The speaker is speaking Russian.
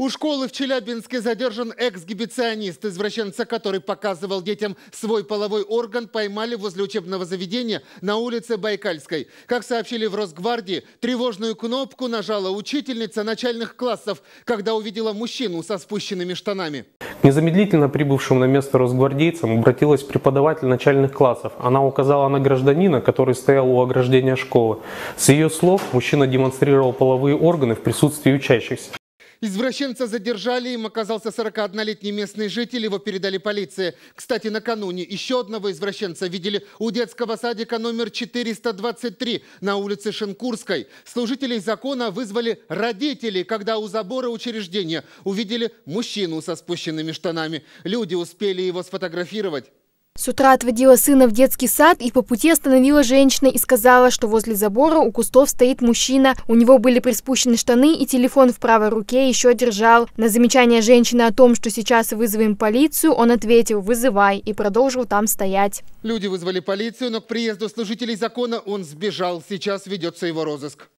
У школы в Челябинске задержан эксгибиционист. Извращенца, который показывал детям свой половой орган, поймали возле учебного заведения на улице Байкальской. Как сообщили в Росгвардии, тревожную кнопку нажала учительница начальных классов, когда увидела мужчину со спущенными штанами. Незамедлительно прибывшим на место росгвардейцам обратилась преподаватель начальных классов. Она указала на гражданина, который стоял у ограждения школы. С ее слов, мужчина демонстрировал половые органы в присутствии учащихся. Извращенца задержали, им оказался 41-летний местный житель, его передали полиции. Кстати, накануне еще одного извращенца видели у детского садика номер 423 на улице Шенкурской. Служителей закона вызвали родители, когда у забора учреждения увидели мужчину со спущенными штанами. Люди успели его сфотографировать. С утра отводила сына в детский сад и по пути остановила женщина и сказала, что возле забора у кустов стоит мужчина. У него были приспущены штаны и телефон в правой руке еще держал. На замечание женщины о том, что сейчас вызовем полицию, он ответил «вызывай» и продолжил там стоять. Люди вызвали полицию, но к приезду служителей закона он сбежал. Сейчас ведется его розыск.